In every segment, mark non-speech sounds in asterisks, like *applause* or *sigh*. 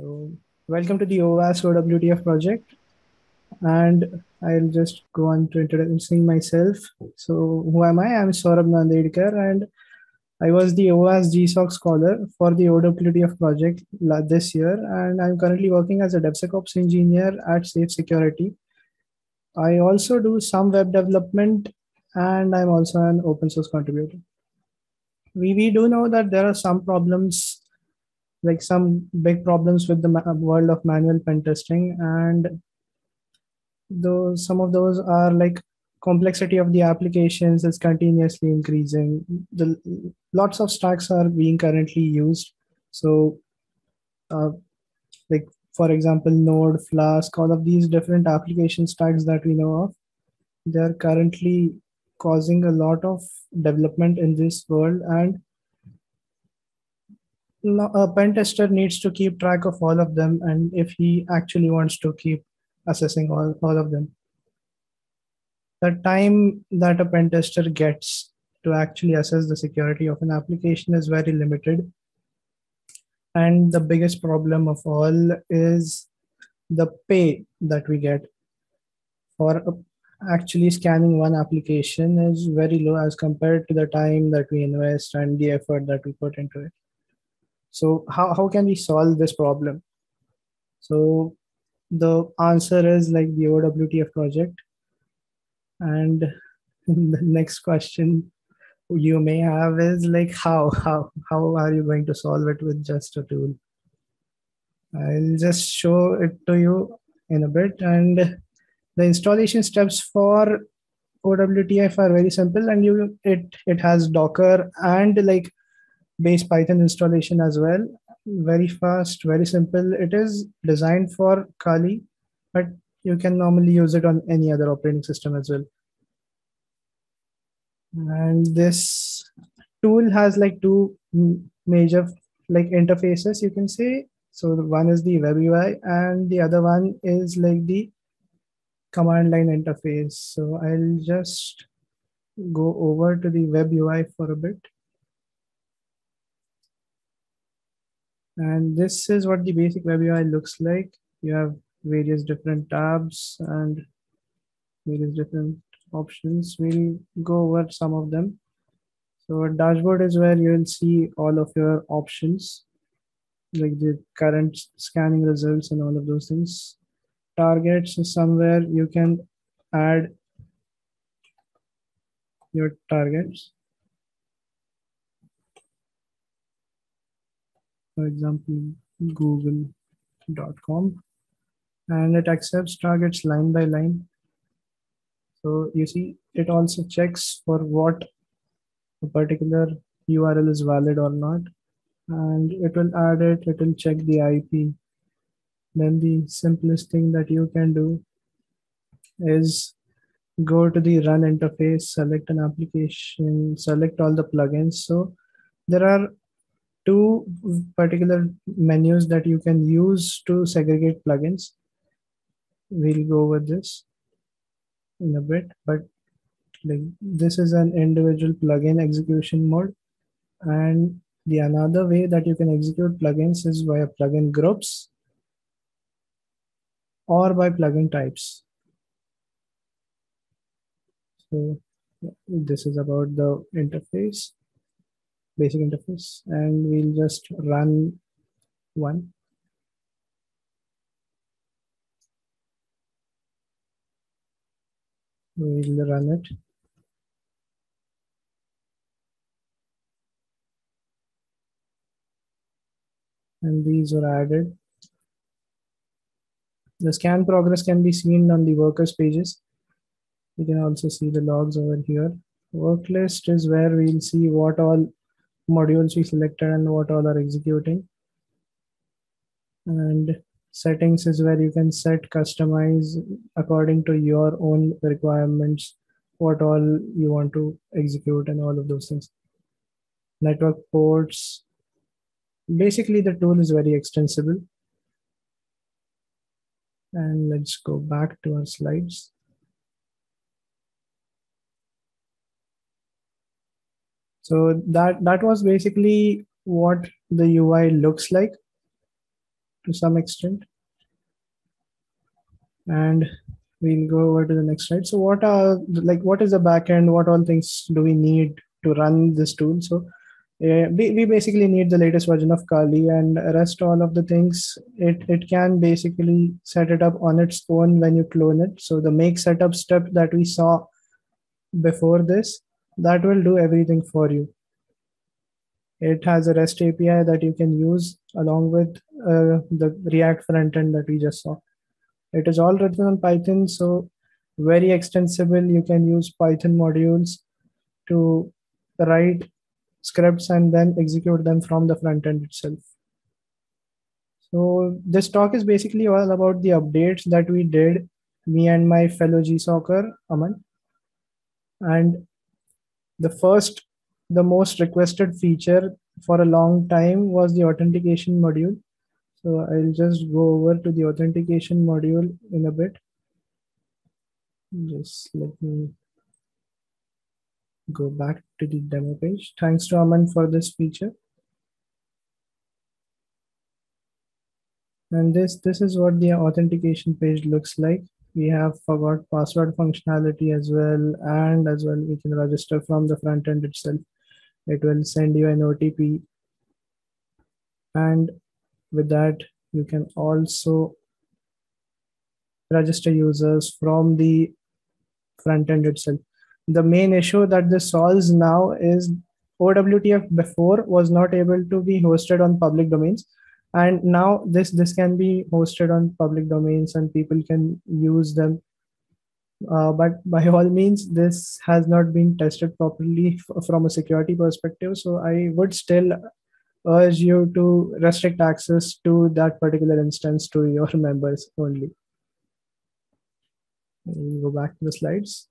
So welcome to the OWASP OWTF project. And I'll just go on to introducing myself. So who am I? I'm Saurabh Nandedkar and I was the OWASP GSOC scholar for the OWTF project this year. And I'm currently working as a DevSecOps engineer at Safe Security. I also do some web development and I'm also an open source contributor. We, we do know that there are some problems like some big problems with the world of manual pen testing. And those some of those are like complexity of the applications is continuously increasing. The lots of stacks are being currently used. So uh, like for example node flask all of these different application stacks that we know of they're currently causing a lot of development in this world. And a pen tester needs to keep track of all of them and if he actually wants to keep assessing all, all of them the time that a pen tester gets to actually assess the security of an application is very limited. And the biggest problem of all is the pay that we get for actually scanning one application is very low as compared to the time that we invest and the effort that we put into it so how, how can we solve this problem? So the answer is like the OWTF project. And *laughs* the next question you may have is like how how how are you going to solve it with just a tool? I'll just show it to you in a bit. And the installation steps for OWTF are very simple and you it it has Docker and like base Python installation as well. Very fast, very simple. It is designed for Kali, but you can normally use it on any other operating system as well. And this tool has like two major like interfaces, you can say. So one is the web UI and the other one is like the command line interface. So I'll just go over to the web UI for a bit. And this is what the basic web UI looks like. You have various different tabs and various different options. We'll go over some of them. So a dashboard is where you will see all of your options, like the current scanning results and all of those things. Targets is somewhere you can add your targets. For example, google.com, and it accepts targets line by line. So you see, it also checks for what a particular URL is valid or not, and it will add it, it will check the IP. Then the simplest thing that you can do is go to the run interface, select an application, select all the plugins. So there are two particular menus that you can use to segregate plugins. We'll go over this in a bit, but like this is an individual plugin execution mode. And the another way that you can execute plugins is via plugin groups or by plugin types. So this is about the interface basic interface and we'll just run one. We'll run it. And these are added. The scan progress can be seen on the workers pages. You can also see the logs over here. Work list is where we'll see what all modules we selected and what all are executing. And settings is where you can set, customize according to your own requirements, what all you want to execute and all of those things. Network ports. Basically, the tool is very extensible. And let's go back to our slides. So that that was basically what the UI looks like. to some extent. And we'll go over to the next slide. So what are like what is the backend? What all things do we need to run this tool? So uh, we, we basically need the latest version of Kali and rest all of the things. It it can basically set it up on its own when you clone it. So the make setup step that we saw before this, that will do everything for you. It has a REST API that you can use along with uh, the React frontend that we just saw. It is all written on Python, so very extensible. You can use Python modules to write scripts and then execute them from the front end itself. So this talk is basically all about the updates that we did, me and my fellow GSOCer, Aman. And the first, the most requested feature for a long time was the authentication module. So I'll just go over to the authentication module in a bit. Just let me go back to the demo page. Thanks to Aman for this feature. And this, this is what the authentication page looks like. We have forgot password functionality as well. And as well, we can register from the front end itself. It will send you an OTP. And with that, you can also register users from the front end itself. The main issue that this solves now is OWTF before was not able to be hosted on public domains. And now this, this can be hosted on public domains and people can use them. Uh, but by all means, this has not been tested properly from a security perspective. So I would still urge you to restrict access to that particular instance to your *laughs* members only. Go back to the slides.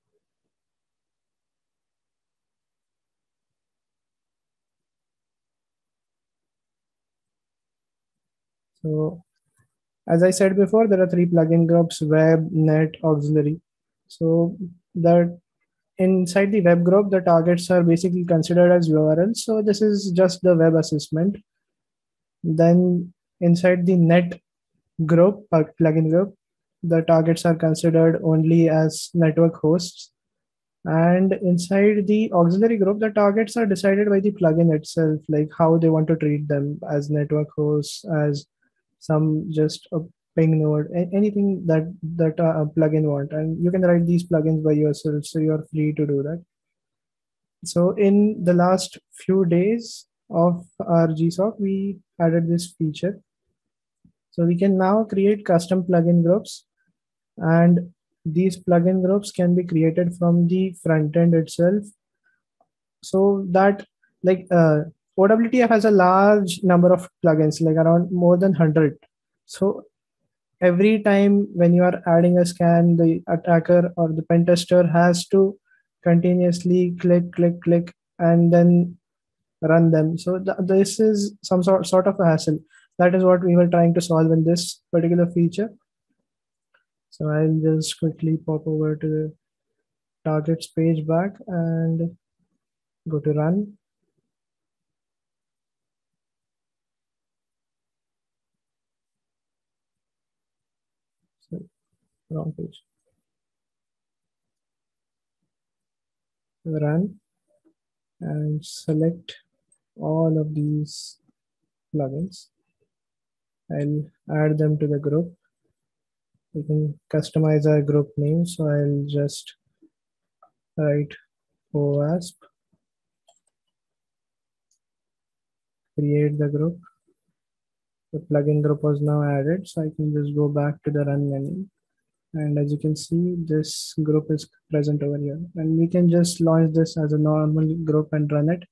So as I said before, there are three plugin groups, web, net, auxiliary. So that inside the web group, the targets are basically considered as URLs. So this is just the web assessment. Then inside the net group, uh, plugin group, the targets are considered only as network hosts. And inside the auxiliary group, the targets are decided by the plugin itself, like how they want to treat them as network hosts, as some just a ping node, anything that that a plugin want, and you can write these plugins by yourself, so you're free to do that. So in the last few days of our GSOC, we added this feature. So we can now create custom plugin groups, and these plugin groups can be created from the front end itself. So that like uh, OWTF has a large number of plugins, like around more than 100. So every time when you are adding a scan, the attacker or the pen tester has to continuously click, click, click, and then run them. So th this is some sort, sort of a hassle. That is what we were trying to solve in this particular feature. So I'll just quickly pop over to the targets page back and go to run. Wrong page. Run and select all of these plugins. I'll add them to the group. We can customize our group name. So I'll just write OWASP, create the group. The plugin group was now added. So I can just go back to the run menu and as you can see this group is present over here. And we can just launch this as a normal group and run it.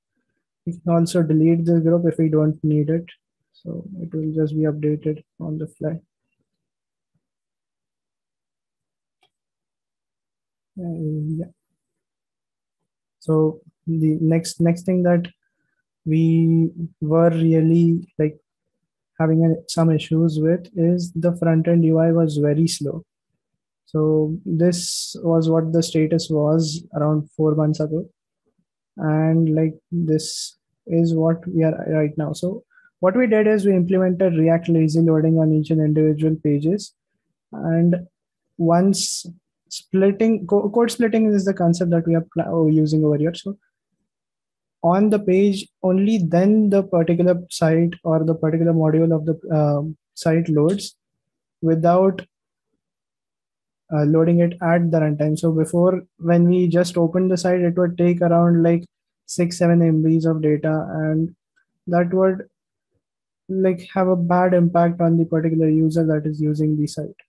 We can also delete this group if we don't need it. So it will just be updated on the fly. Yeah. So the next next thing that we were really like having some issues with is the front end ui was very slow so this was what the status was around four months ago. And like this is what we are right now. So what we did is we implemented React lazy loading on each and individual pages. And once splitting, code splitting is the concept that we are oh, using over here. So on the page, only then the particular site or the particular module of the uh, site loads without uh, loading it at the runtime. So before, when we just opened the site, it would take around like six, seven MBs of data, and that would like have a bad impact on the particular user that is using the site.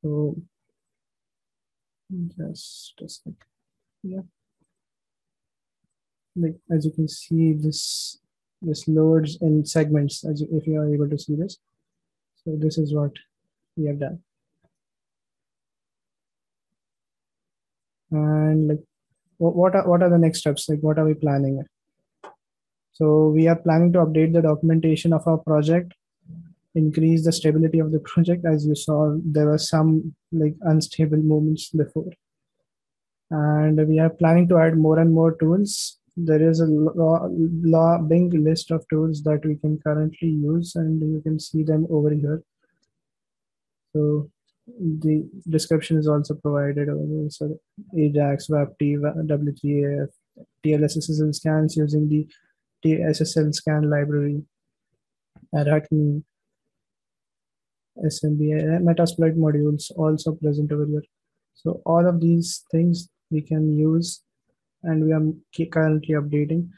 So just a sec. Yeah. Like as you can see, this this loads in segments as if you are able to see this. So this is what we have done. And like what are what are the next steps? Like what are we planning? So we are planning to update the documentation of our project, increase the stability of the project. As you saw, there were some like unstable moments before. And we are planning to add more and more tools. There is a big list of tools that we can currently use and you can see them over here. So the description is also provided over there. So Ajax, WebT, W3AF, TLS scans using the the SSL scan library, Arachni, SMB, Metasploit modules also present over here. So all of these things we can use and we are currently updating.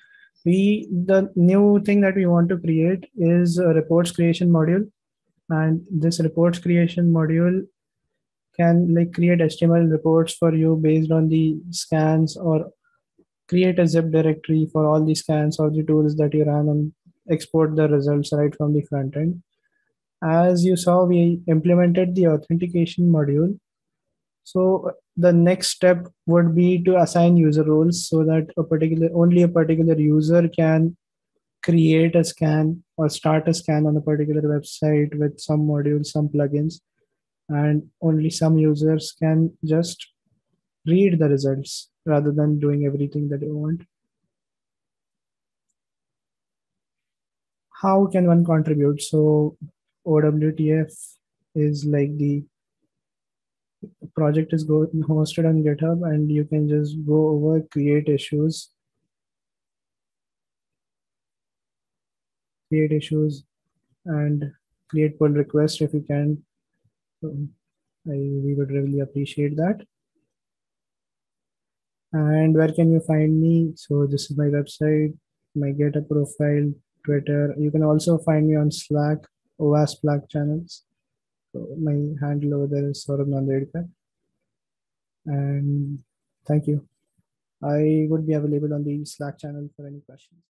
We The new thing that we want to create is a reports creation module. And this reports creation module can like create HTML reports for you based on the scans or create a zip directory for all the scans or the tools that you ran and export the results right from the front end. As you saw, we implemented the authentication module. So the next step would be to assign user roles so that a particular only a particular user can create a scan or start a scan on a particular website with some modules, some plugins, and only some users can just read the results rather than doing everything that you want. How can one contribute? So OWTF is like the project is go hosted on GitHub and you can just go over, create issues, create issues and create pull requests if you can. I, we would really appreciate that and where can you find me so this is my website my github profile twitter you can also find me on slack OWASP slack channels so my handle over there is Saurabh Nandedkar. And thank you. I would be available on the Slack channel for any questions.